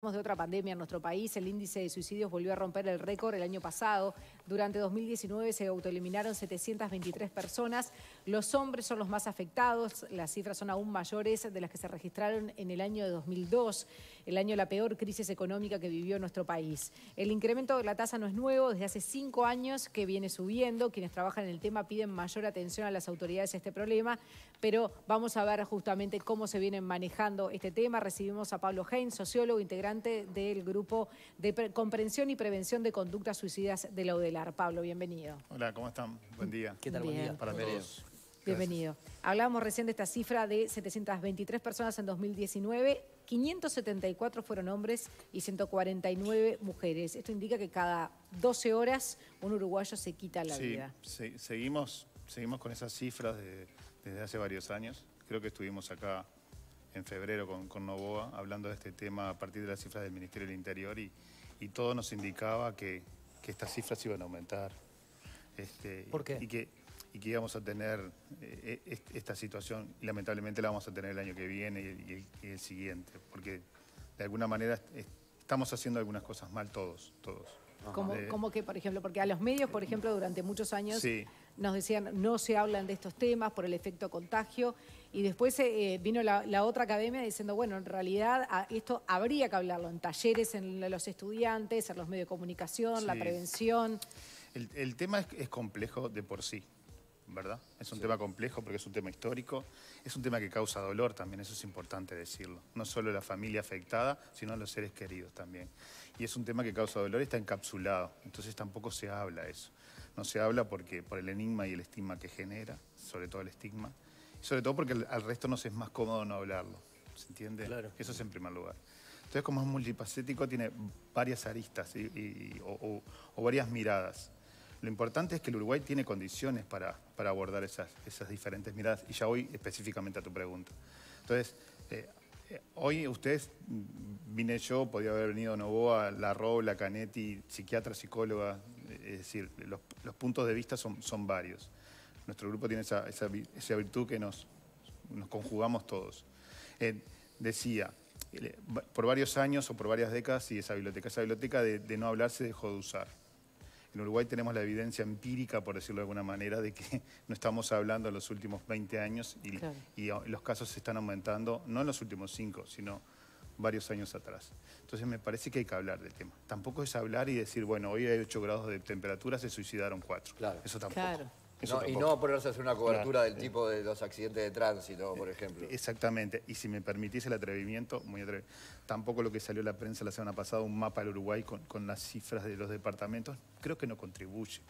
de otra pandemia en nuestro país, el índice de suicidios volvió a romper el récord el año pasado. Durante 2019 se autoeliminaron 723 personas. Los hombres son los más afectados. Las cifras son aún mayores de las que se registraron en el año de 2002, el año de la peor crisis económica que vivió nuestro país. El incremento de la tasa no es nuevo, desde hace cinco años que viene subiendo. Quienes trabajan en el tema piden mayor atención a las autoridades a este problema, pero vamos a ver justamente cómo se viene manejando este tema. Recibimos a Pablo Hein, sociólogo integrante del Grupo de Comprensión y Prevención de Conductas Suicidas de la UDELAR. Pablo, bienvenido. Hola, ¿cómo están? Buen día. ¿Qué tal? Buen día para todos. Bienvenido. Hablábamos recién de esta cifra de 723 personas en 2019, 574 fueron hombres y 149 mujeres. Esto indica que cada 12 horas un uruguayo se quita la vida. Sí, seguimos, seguimos con esas cifras desde hace varios años. Creo que estuvimos acá en febrero con, con, Novoa, hablando de este tema a partir de las cifras del Ministerio del Interior y, todo nos indicaba que, estas cifras iban a aumentar. Este, ¿Por qué? Y que, y que íbamos a tener eh, esta situación, y lamentablemente la vamos a tener el año que viene y el, siguiente, porque de alguna manera estamos haciendo algunas cosas mal todos, todos. Como, que, por ejemplo, porque a los medios, por ejemplo, durante muchos años nos decían no se hablan de estos temas por el efecto contagio y después eh, vino la, otra academia diciendo, bueno, en realidad esto habría que hablarlo en talleres, en los estudiantes, en los medios de comunicación, la prevención. El, tema es, complejo de por sí, ¿verdad? Es un tema complejo porque es un tema histórico, es un tema que causa dolor también, eso es importante decirlo. No solo la familia afectada, sino los seres queridos también. Y es un tema que causa dolor y está encapsulado, entonces tampoco se habla eso. No se habla porque por el enigma y el estigma que genera, sobre todo el estigma, sobre todo porque al resto nos es más cómodo no hablarlo. ¿Se entiende? Claro. Eso es en primer lugar. Entonces, como es multifacético, tiene varias aristas o, varias miradas. Lo importante es que el Uruguay tiene condiciones para, abordar esas, esas, diferentes miradas. Y ya voy específicamente a tu pregunta. Entonces, eh, eh, hoy ustedes, mm, vine yo, podía haber venido Novoa, La Robla, Canetti, psiquiatra, psicóloga, es decir, los, puntos de vista son, son varios. Nuestro grupo tiene esa, virtud que nos, nos conjugamos todos. Eh, decía, por varios años o por varias décadas, y esa biblioteca, esa biblioteca de, no hablar se dejó de usar. En Uruguay tenemos la evidencia empírica, por decirlo de alguna manera, de que no estamos hablando en los últimos 20 años y, y los casos se están aumentando, no en los últimos 5, sino varios años atrás. Entonces me parece que hay que hablar del tema. Tampoco es hablar y decir, bueno, hoy hay 8 grados de temperatura, se suicidaron 4. Claro. Eso tampoco y no ponerse a hacer una cobertura del tipo de los accidentes de tránsito, por ejemplo. Exactamente. Y si me permitís el atrevimiento, muy atrevido, tampoco lo que salió en la prensa la semana pasada, un mapa del Uruguay con, con las cifras de los departamentos, creo que no contribuye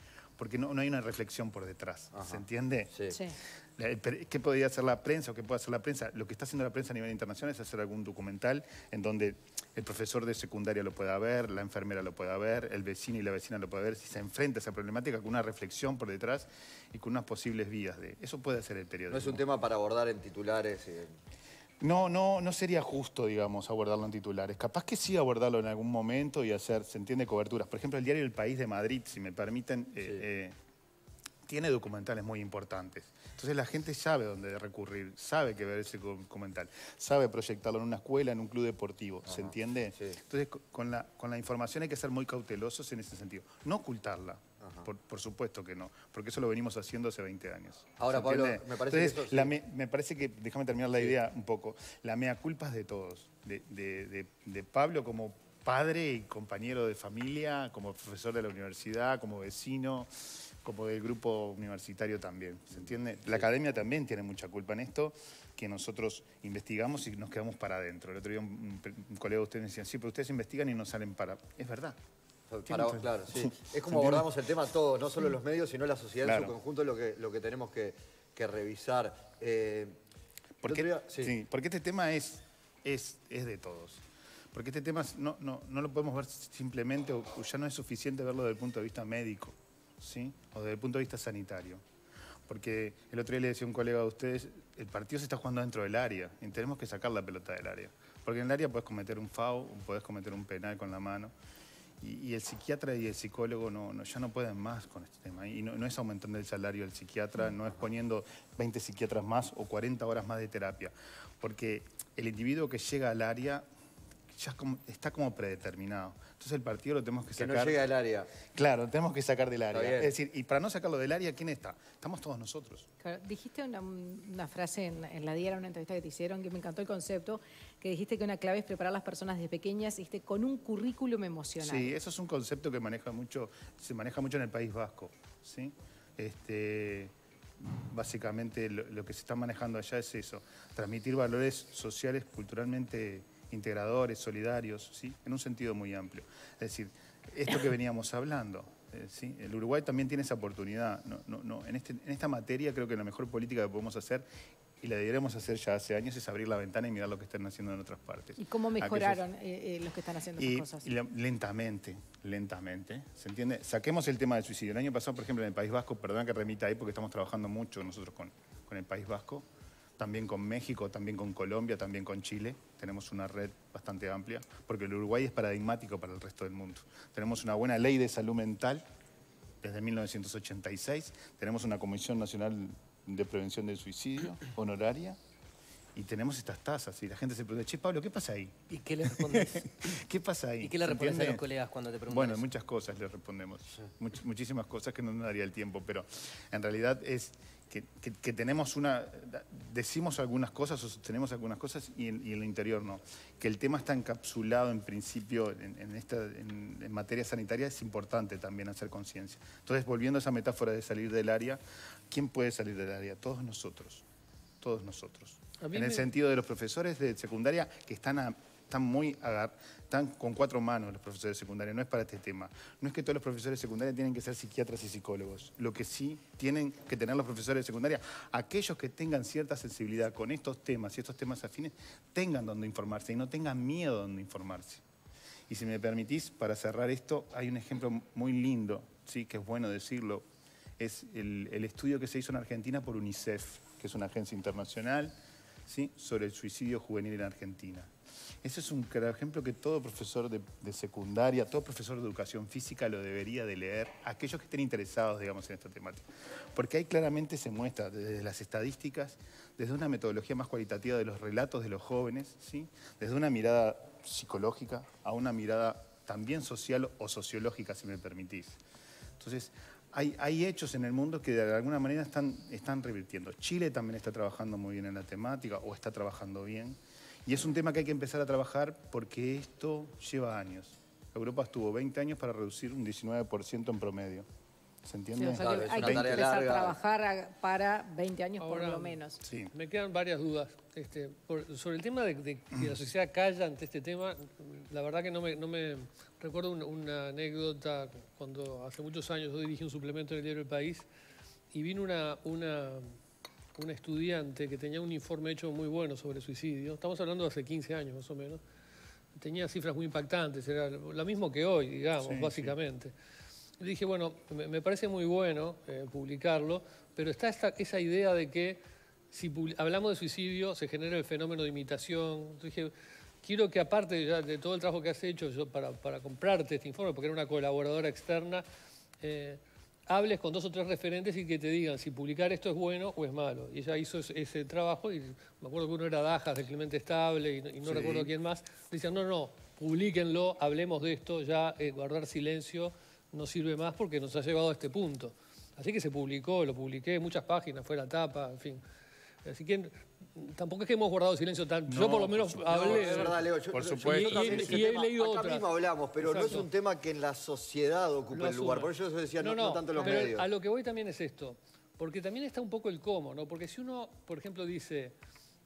porque no, hay una reflexión por detrás, ¿se entiende? Sí. ¿Qué podría hacer la prensa o qué puede hacer la prensa? Lo que está haciendo la prensa a nivel internacional es hacer algún documental en donde el profesor de secundaria lo pueda ver, la enfermera lo pueda ver, el vecino y la vecina lo pueda ver, si se enfrenta a esa problemática con una reflexión por detrás y con unas posibles vías de... Eso puede ser el periodismo. No es un tema para abordar en titulares... No, no, no sería justo, digamos, abordarlo en titulares. Capaz que sí abordarlo en algún momento y hacer, se entiende, coberturas. Por ejemplo, el diario El País de Madrid, si me permiten, eh, eh, tiene documentales muy importantes. Entonces la gente sabe dónde recurrir, sabe que ver ese documental, sabe proyectarlo en una escuela, en un club deportivo, ¿se entiende? Entonces con la, con la información hay que ser muy cautelosos en ese sentido. No ocultarla, por, supuesto que no, porque eso lo venimos haciendo hace 20 años. Ahora, Pablo, me parece que me, parece que, déjame terminar la idea un poco, la mea culpa es de todos, de, Pablo como padre y compañero de familia, como profesor de la universidad, como vecino, como del grupo universitario también, ¿se entiende? La academia también tiene mucha culpa en esto, que nosotros investigamos y nos quedamos para adentro. El otro día un, un colega de ustedes decía, sí, pero ustedes investigan y no salen para... Es verdad, claro, sí. Es como abordamos el tema todo, no solo los medios, sino la sociedad en su conjunto, lo que, lo que tenemos que, revisar. Eh, porque, sí. porque este tema es, es, es de todos. Porque este tema no, no, no, lo podemos ver simplemente, o ya no es suficiente verlo desde el punto de vista médico, ¿sí? o desde el punto de vista sanitario. Porque el otro día le decía a un colega de ustedes, el partido se está jugando dentro del área y tenemos que sacar la pelota del área. Porque en el área puedes cometer un FAO, puedes cometer un penal con la mano. Y, el psiquiatra y el psicólogo no, ya no pueden más con este tema. Y no, es aumentando el salario del psiquiatra, no es poniendo 20 psiquiatras más o 40 horas más de terapia. Porque el individuo que llega al área, ya está como predeterminado. Entonces el partido lo tenemos que sacar. Que no llegue al área. Claro, lo tenemos que sacar del área. Es decir, y para no sacarlo del área, ¿quién está? Estamos todos nosotros. dijiste una, frase en, la diaria, una entrevista que te hicieron, que me encantó el concepto, que dijiste que una clave es preparar a las personas desde pequeñas dijiste, con un currículum emocional. Sí, eso es un concepto que maneja mucho, se maneja mucho en el País Vasco. ¿sí? Este, básicamente lo que se está manejando allá es eso, transmitir valores sociales, culturalmente integradores, solidarios, ¿sí? en un sentido muy amplio. Es decir, esto que veníamos hablando, eh, ¿sí? el Uruguay también tiene esa oportunidad. No, no, no. En, este, en esta materia creo que la mejor política que podemos hacer y la deberíamos hacer ya hace años es abrir la ventana y mirar lo que están haciendo en otras partes. ¿Y cómo mejoraron eh, eh, los que están haciendo esas cosas? lentamente, lentamente, ¿se entiende? Saquemos el tema del suicidio. El año pasado, por ejemplo, en el País Vasco, perdón que remita ahí porque estamos trabajando mucho nosotros con, con el País Vasco, también con México, también con Colombia, también con Chile. Tenemos una red bastante amplia, porque el Uruguay es paradigmático para el resto del mundo. Tenemos una buena ley de salud mental desde 1986, tenemos una Comisión Nacional de Prevención del Suicidio, honoraria, y tenemos estas tasas. Y la gente se pregunta, che, Pablo, ¿qué pasa ahí? ¿Y qué le respondes? ¿Qué pasa ahí? ¿Y qué le respondes a los colegas cuando te preguntan Bueno, muchas cosas le respondemos. muchísimas cosas que no nos daría el tiempo, pero en realidad es que, tenemos una, decimos algunas cosas o sostenemos algunas cosas y en, el interior no. Que el tema está encapsulado en principio en, esta, en, materia sanitaria es importante también hacer conciencia. Entonces, volviendo a esa metáfora de salir del área, ¿quién puede salir del área? Todos nosotros, todos nosotros. En el sentido de los profesores de secundaria que están a, están muy están con cuatro manos los profesores de secundaria, no es para este tema. No es que todos los profesores de secundaria tienen que ser psiquiatras y psicólogos. Lo que sí tienen que tener los profesores de secundaria, aquellos que tengan cierta sensibilidad con estos temas y estos temas afines, tengan donde informarse y no tengan miedo donde informarse. Y si me permitís, para cerrar esto, hay un ejemplo muy lindo, sí, que es bueno decirlo, es el, el estudio que se hizo en Argentina por UNICEF, que es una agencia internacional, ¿sí? sobre el suicidio juvenil en Argentina. Ese es un ejemplo que todo profesor de, secundaria, todo profesor de educación física lo debería de leer, aquellos que estén interesados, digamos, en esta temática. Porque ahí claramente se muestra desde las estadísticas, desde una metodología más cualitativa de los relatos de los jóvenes, ¿sí? desde una mirada psicológica a una mirada también social o sociológica, si me permitís. Entonces, hay, hay, hechos en el mundo que de alguna manera están, están revirtiendo. Chile también está trabajando muy bien en la temática o está trabajando bien. Y es un tema que hay que empezar a trabajar porque esto lleva años. Europa estuvo 20 años para reducir un 19% en promedio. ¿Se entiende? hay que empezar a trabajar para 20 años por lo menos. Sí. Me quedan varias dudas. Este, sobre el tema de, que la sociedad calla ante este tema, la verdad que no me, no me recuerdo una, anécdota cuando hace muchos años yo dirigí un suplemento en el diario El País y vino una, una un estudiante que tenía un informe hecho muy bueno sobre suicidio, estamos hablando de hace 15 años más o menos, tenía cifras muy impactantes, era lo mismo que hoy, digamos, básicamente. Le dije, bueno, me, parece muy bueno eh, publicarlo, pero está esta, esa idea de que si hablamos de suicidio se genera el fenómeno de imitación. Entonces dije, quiero que aparte de todo el trabajo que has hecho yo para, para comprarte este informe, porque era una colaboradora externa, eh, hables con dos o tres referentes y que te digan si publicar esto es bueno o es malo. Y ella hizo ese, trabajo y me acuerdo que uno era Dajas de Clemente Estable y, no recuerdo quién más. Decían, no, no, publiquenlo, hablemos de esto, ya eh, guardar silencio no sirve más porque nos ha llevado a este punto. Así que se publicó, lo publiqué en muchas páginas, fue la tapa, en fin. Así que tampoco es que hemos guardado silencio tanto. yo por lo menos hablé. es verdad, Leo. por supuesto. Y, he leído acá mismo hablamos, pero no es un tema que en la sociedad ocupe el lugar. Por eso yo decía, no, no, tanto los medios. A lo que voy también es esto. Porque también está un poco el cómo, ¿no? Porque si uno, por ejemplo, dice,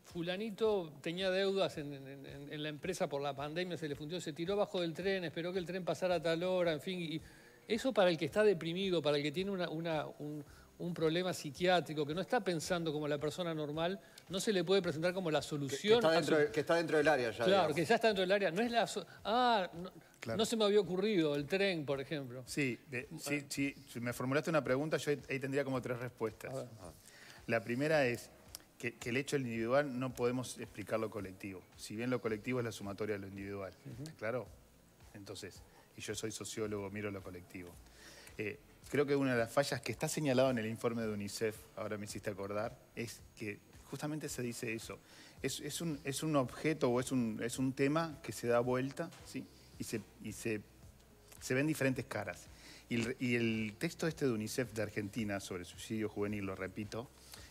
fulanito tenía deudas en, la empresa por la pandemia, se le fundió, se tiró bajo del tren, esperó que el tren pasara a tal hora, en fin. Y eso para el que está deprimido, para el que tiene una, un, un problema psiquiátrico, que no está pensando como la persona normal, no se le puede presentar como la solución. Que, está, dentro, del área ya. Claro, que ya está dentro del área. No es la. Ah, no, se me había ocurrido el tren, por ejemplo. Sí, sí, si me formulaste una pregunta, yo ahí tendría como tres respuestas. La primera es que, el hecho individual no podemos explicar lo colectivo. Si bien lo colectivo es la sumatoria de lo individual. ¿Claro? Entonces, y yo soy sociólogo, miro lo colectivo. Eh, creo que una de las fallas que está señalado en el informe de UNICEF, ahora me hiciste acordar, es que justamente se dice eso. Es, un, es un, objeto o es un, es un, tema que se da vuelta ¿sí? y, se, y se, se ven diferentes caras. Y el, y el, texto este de UNICEF de Argentina sobre suicidio juvenil, lo repito,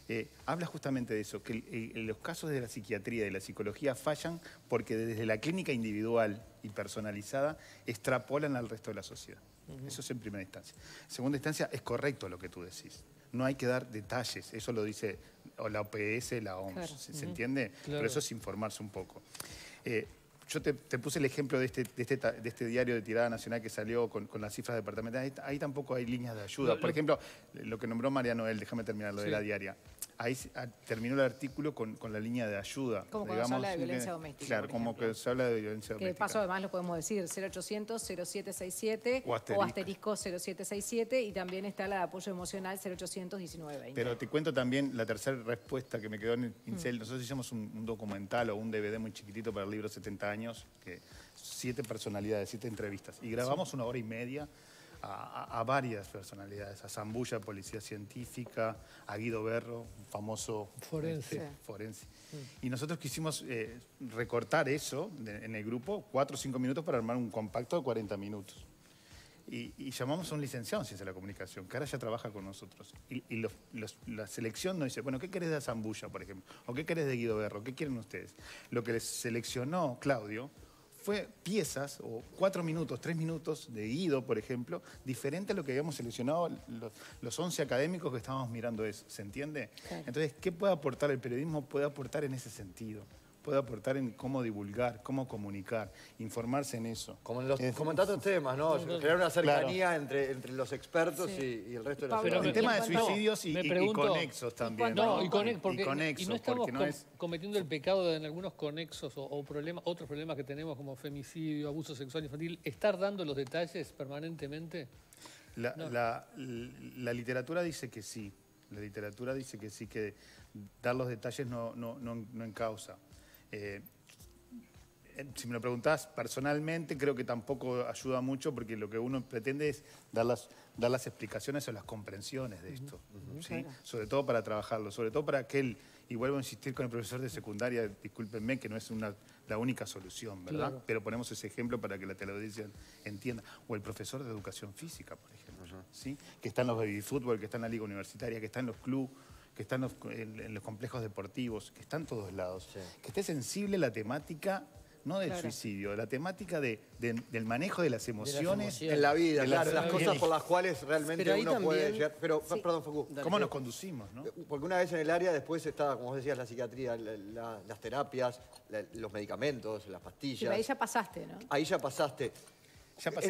eh, habla justamente de eso, que los casos de la psiquiatría y de la psicología fallan porque desde la clínica individual y personalizada extrapolan al resto de la sociedad. Eso es en primera instancia. En segunda instancia, es correcto lo que tú decís. No hay que dar detalles, eso lo dice la OPS, la OMS, ¿se, entiende? Pero eso es informarse un poco. Eh, yo te, puse el ejemplo de este, este de, este, diario de tirada nacional que salió con, las cifras departamentales. Ahí, tampoco hay líneas de ayuda. Por ejemplo, lo que nombró María Noel, déjame terminar lo de la diaria ahí ah, terminó el artículo con, la línea de ayuda. Como cuando se habla de violencia doméstica. Claro, como que se habla de violencia doméstica. Que de paso además lo podemos decir, 0800-0767 o asterisco. 0767 y también está la de apoyo emocional 0800 1920. Pero te cuento también la tercera respuesta que me quedó en el pincel. Mm. Nosotros hicimos un, documental o un DVD muy chiquitito para el libro 70 años, que siete personalidades, siete entrevistas. Y grabamos una hora y media a, varias personalidades, a Zambulla, policía científica, a Guido Berro, famoso forense. Este, forense. Y nosotros quisimos eh, recortar eso en el grupo, cuatro o cinco minutos para armar un compacto de 40 minutos. Y, llamamos a un licenciado en ciencia de la comunicación, que ahora ya trabaja con nosotros. Y, la selección nos dice, bueno, ¿qué querés de Zambulla, por ejemplo? ¿O qué querés de Guido Berro? ¿Qué quieren ustedes? Lo que les seleccionó Claudio fue piezas, o cuatro minutos, tres minutos de Guido, por ejemplo, diferente a lo que habíamos seleccionado los, once académicos que estábamos mirando eso, ¿se entiende? Entonces, ¿qué puede aportar el periodismo? Puede aportar en ese sentido puede aportar en cómo divulgar, cómo comunicar, informarse en eso. Como en, los, tantos temas, ¿no? Crear una cercanía entre, entre los expertos y, el resto de la Pero El tema de suicidios y, conexos también. No, y, conexos, y no estamos cometiendo el pecado de en algunos conexos o, problemas, otros problemas que tenemos como femicidio, abuso sexual infantil, estar dando los detalles permanentemente. La, la, la literatura dice que sí. La literatura dice que sí, que dar los detalles no, no, no, no encausa. Eh, si me lo preguntás personalmente, creo que tampoco ayuda mucho porque lo que uno pretende es dar las, dar las explicaciones o las comprensiones de esto, sobre todo para trabajarlo, sobre todo para aquel, y vuelvo a insistir con el profesor de secundaria, discúlpenme que no es una, la única solución, ¿verdad? Pero ponemos ese ejemplo para que la teleaudiencia entienda. O el profesor de educación física, por ejemplo, ¿sí? que está en los baby fútbol, que está en la liga universitaria, que está en los clubes que están en los, complejos deportivos, que están todos lados. Que esté sensible la temática no del suicidio, la temática de, del manejo de las emociones. en la vida, claro, las, cosas por las cuales realmente uno puede llegar. Pero, perdón, Facu. ¿Cómo nos conducimos? ¿no? Porque una vez en el área, después estaba, como vos decías, la psiquiatría, las terapias, los medicamentos, las pastillas. ahí ya pasaste, ¿no? Ahí ya pasaste.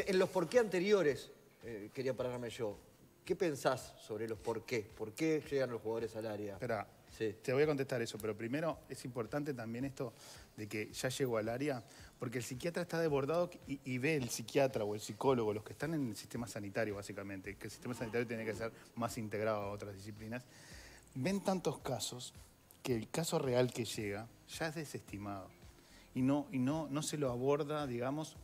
En, los por qué anteriores, eh, quería pararme yo. ¿Qué pensás sobre los por qué? ¿Por qué llegan los jugadores al área? Espera, te voy a contestar eso, pero primero es importante también esto de que ya llegó al área, porque el psiquiatra está desbordado y, ve el psiquiatra o el psicólogo, los que están en el sistema sanitario básicamente, que el sistema sanitario tiene que ser más integrado a otras disciplinas, ven tantos casos que el caso real que llega ya es desestimado y no, y no, no se lo aborda, digamos,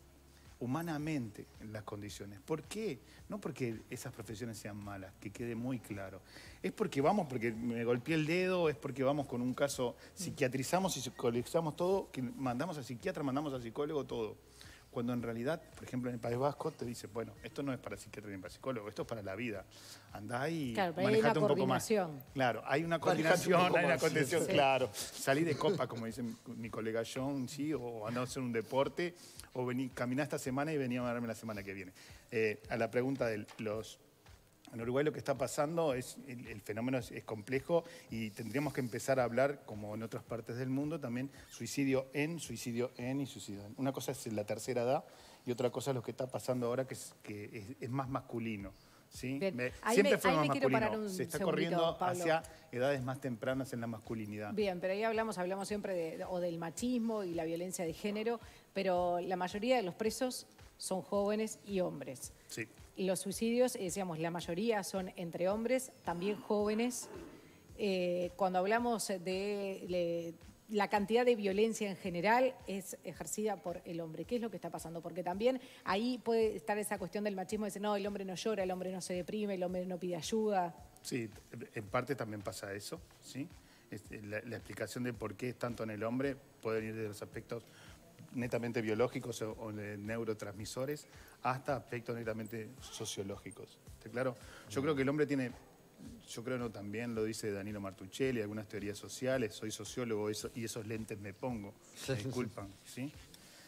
humanamente en las condiciones. ¿Por qué? No porque esas profesiones sean malas, que quede muy claro. Es porque vamos, porque me golpeé el dedo, es porque vamos con un caso, psiquiatrizamos y psicologizamos todo, que mandamos al psiquiatra, mandamos al psicólogo, todo. Cuando en realidad, por ejemplo, en el País Vasco te dice, bueno, esto no es para psiquiatra ni para psicólogo, esto es para la vida. Andá y claro, manejate un poco más. Claro, hay una coordinación, hay una contención, claro. Salí de copa, como dice mi colega John, sí, o andá a hacer un deporte o vení, caminá esta semana y venía a verme la semana que viene. Eh, a la pregunta de los... En Uruguay lo que está pasando es, el, fenómeno es, complejo y tendríamos que empezar a hablar, como en otras partes del mundo, también suicidio en, suicidio en y suicidio en. Una cosa es la tercera edad y otra cosa es lo que está pasando ahora, que es, que es más masculino. ¿sí? siempre fue más masculino. Se está corriendo hacia edades más tempranas en la masculinidad. Bien, pero ahí hablamos, hablamos siempre de, o del machismo y la violencia de género, pero la mayoría de los presos son jóvenes y hombres. Sí. Los suicidios, eh, decíamos, la mayoría son entre hombres, también jóvenes. Eh, cuando hablamos de, la cantidad de violencia en general es ejercida por el hombre. ¿Qué es lo que está pasando? Porque también ahí puede estar esa cuestión del machismo, de decir, no, el hombre no llora, el hombre no se deprime, el hombre no pide ayuda. Sí, en parte también pasa eso, ¿sí? Este, la, explicación de por qué es tanto en el hombre puede venir de los aspectos netamente biológicos o, neurotransmisores hasta aspectos netamente sociológicos. ¿Está claro? Yo creo que el hombre tiene, yo creo no también lo dice Danilo Martuchelli, algunas teorías sociales, soy sociólogo y esos lentes me pongo, disculpan, ¿sí?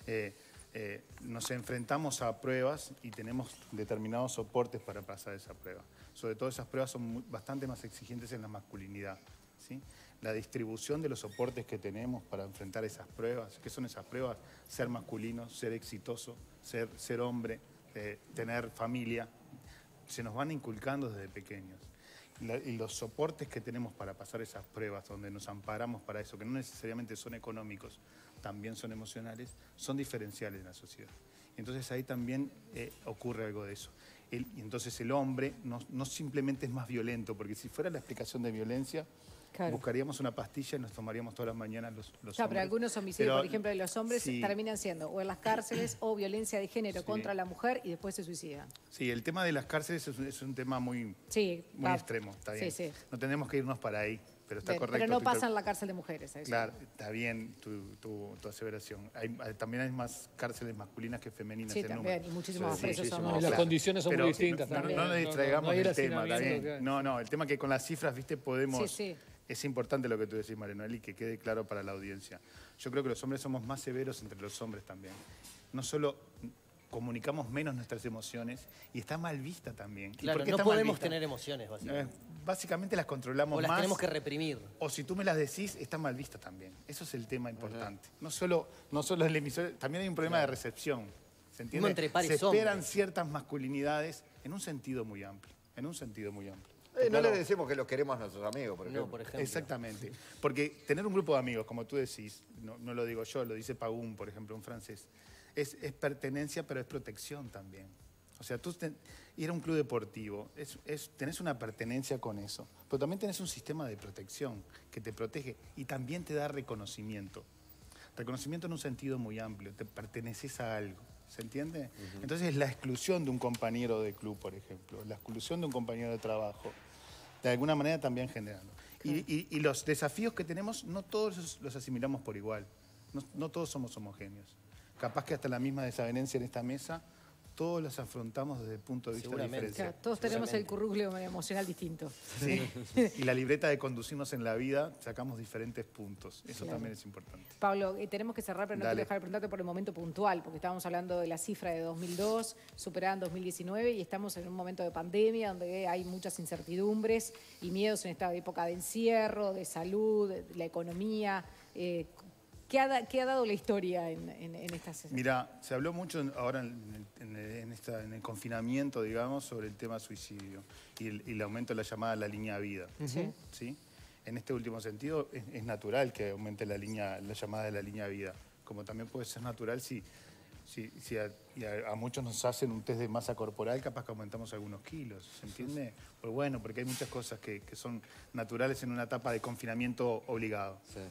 Eh, eh, nos enfrentamos a pruebas y tenemos determinados soportes para pasar esa prueba. Sobre todo esas pruebas son bastante más exigentes en la masculinidad. ¿sí? La distribución de los soportes que tenemos para enfrentar esas pruebas, ¿qué son esas pruebas? Ser masculino, ser exitoso, ser, ser hombre, eh, tener familia, se nos van inculcando desde pequeños. y los soportes que tenemos para pasar esas pruebas, donde nos amparamos para eso, que no necesariamente son económicos, también son emocionales, son diferenciales en la sociedad. Entonces ahí también eh, ocurre algo de eso. y entonces el hombre no, simplemente es más violento, porque si fuera la explicación de violencia, buscaríamos una pastilla y nos tomaríamos todas las mañanas los, los pero algunos homicidios, por ejemplo, de los hombres terminan siendo o en las cárceles o violencia de género contra la mujer y después se suicidan. Sí, el tema de las cárceles es, un tema muy, muy extremo, está bien. No tenemos que irnos para ahí pero está correcto. Pero no pasa en la cárcel de mujeres. Claro, está bien tu, aseveración. también hay más cárceles masculinas que femeninas. Sí, también, y muchísimos más presos son. Y las condiciones son muy distintas. No, también. no, nos distraigamos del tema, No, no, el tema que con las cifras, viste, podemos... Es importante lo que tú decís, Mariano, y que quede claro para la audiencia. Yo creo que los hombres somos más severos entre los hombres también. No solo comunicamos menos nuestras emociones y está mal vista también. Claro, no podemos tener emociones, básicamente. Eh, básicamente las controlamos o las tenemos que reprimir. O si tú me las decís, está mal vista también. Eso es el tema importante. No solo, no solo el emisor, también hay un problema de recepción. ¿Se entiende? Se esperan ciertas masculinidades en un sentido muy amplio. En un sentido muy amplio. Eh, no le decimos que los queremos a nuestros amigos, por ejemplo. por ejemplo. Exactamente. Porque tener un grupo de amigos, como tú decís, no, no lo digo yo, lo dice Pagún, por ejemplo, un francés, es, pertenencia, pero es protección también. O sea, tú ir a un club deportivo, es, tenés una pertenencia con eso, pero también tenés un sistema de protección que te protege y también te da reconocimiento. Reconocimiento en un sentido muy amplio, te perteneces a algo. ¿Se entiende? Entonces la exclusión de un compañero de club, por ejemplo, la exclusión de un compañero de trabajo, de alguna manera también generando. Y, los desafíos que tenemos, no todos los, asimilamos por igual. no todos somos homogéneos capaz que hasta la misma desavenencia en esta mesa, todos las afrontamos desde el punto de vista diferente. todos tenemos el currículum emocional distinto. Sí. y la libreta de conducirnos en la vida, sacamos diferentes puntos. Eso también es importante. Pablo, eh, tenemos que cerrar, pero no quiero dejar de preguntarte por el momento puntual, porque estábamos hablando de la cifra de 2002, superada en 2019, y estamos en un momento de pandemia donde hay muchas incertidumbres y miedos en esta época de encierro, de salud, de la economía. Eh, ¿Qué ha, dado la historia en, en, estas Mira, se habló mucho ahora en, el confinamiento, digamos, sobre el tema suicidio y el, aumento de la llamada la línea vida. ¿Sí? En este último sentido, es, natural que aumente la, línea, la llamada de la línea vida, como también puede ser natural si, si, a, muchos nos hacen un test de masa corporal, capaz que aumentamos algunos kilos, ¿se entiende? Pues bueno, porque hay muchas cosas que, que son naturales en una etapa de confinamiento obligado. Sí.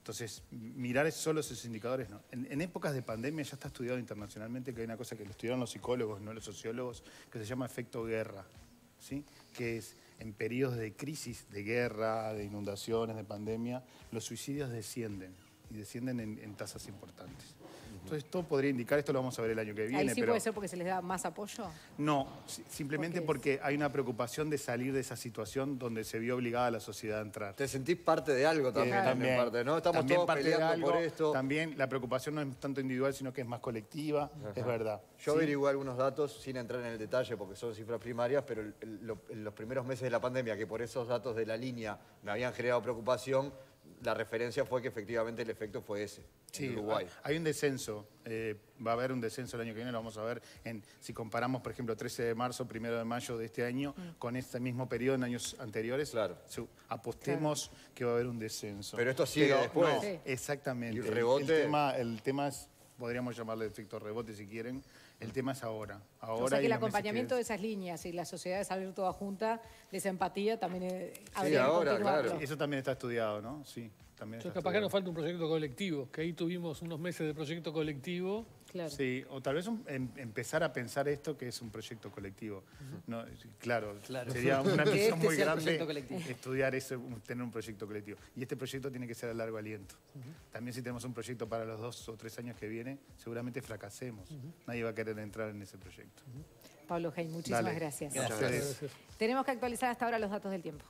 Entonces, mirar solo esos indicadores no. En, épocas de pandemia ya está estudiado internacionalmente que hay una cosa que lo estudiaron los psicólogos, no los sociólogos, que se llama efecto guerra, ¿sí? que es en periodos de crisis, de guerra, de inundaciones, de pandemia, los suicidios descienden y descienden en tasas importantes. Entonces, todo podría indicar, esto lo vamos a ver el año que viene. ¿Ahí sí puede ser porque se les da más apoyo? No, simplemente porque hay una preocupación de salir de esa situación donde se vio obligada la sociedad a entrar. Te sentís parte de algo también, también parte, ¿no? Estamos todos peleando por esto. También la preocupación no es tanto individual, sino que es más colectiva, es verdad. Yo averigué algunos datos, sin entrar en el detalle porque son cifras primarias, pero en los primeros meses de la pandemia, que por esos datos de la línea me habían generado preocupación, la referencia fue que efectivamente el efecto fue ese. Sí, en Uruguay. hay un descenso, eh, va a haber un descenso el año que viene, lo vamos a ver en, si comparamos, por ejemplo, 13 de marzo, 1 de mayo de este año mm. con este mismo periodo en años anteriores. Claro. apostemos que va a haber un descenso. Pero esto sigue después. Exactamente. el rebote? El, tema, el tema es, podríamos llamarle efecto rebote si quieren, el tema es ahora. ahora o sea que el acompañamiento de esas líneas y la sociedad de salir toda junta, de esa empatía, también eh, sí, ahora, claro. Eso también está estudiado, ¿no? Sí. También capaz que nos falta un proyecto colectivo, que ahí tuvimos unos meses de proyecto colectivo Claro. Sí, o tal vez un- em- empezar a pensar esto que es un proyecto colectivo. No, claro, Claro. sería una misión este muy grande estudiar un- tener un proyecto colectivo. Y este proyecto tiene que ser a largo aliento. También si tenemos un proyecto para los dos o tres años que viene, seguramente fracasemos. Nadie va a querer entrar en ese proyecto. Pablo Hein, muchísimas gracias. Gracias. Tenemos que actualizar hasta ahora los datos del tiempo.